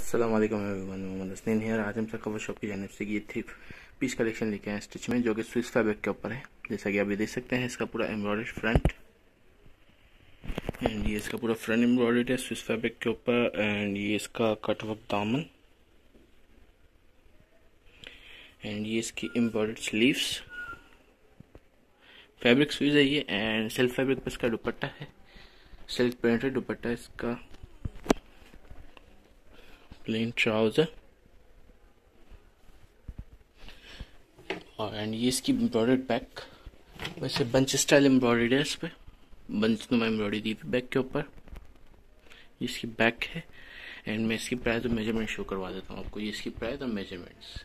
वालेकुम everyone Mohammad Hasnain here आज हम सर कवर शॉप की जानब से ये थी पीस कलेक्शन लेके आए स्टिच में, जो कि स्विस फैब्रिक के ऊपर है। जैसा कि आप ये देख सकते हैं, इसका पूरा एम्ब्रॉयड फ्रंट एंड ये इसका पूरा फ्रंट एम्ब्रॉयड है स्विस फैब्रिक के ऊपर एंड ये इसका कट वर्क दामन एंड ये इसकी एम्ब्रॉयड स्लीव्स फैब्रिक स्विज है ये एंड सेल्फ फैब्रिक पर इसका दुपट्टा है। सिल्क प्रिंटेड दुपट्टा इसका। प्लेन ट्राउज़र और एंड ये इसकी एम्ब्रॉयड बैक वैसे बंच स्टाइल एम्ब्रॉयड है इस पर बंच नुमा एम्ब्रॉयडरी दी थी बैक के ऊपर. इसकी बैक है. एंड मैं इसकी प्राइस और मेज़रमेंट शो करवा देता हूँ आपको. ये इसकी प्राइस और मेजरमेंट्स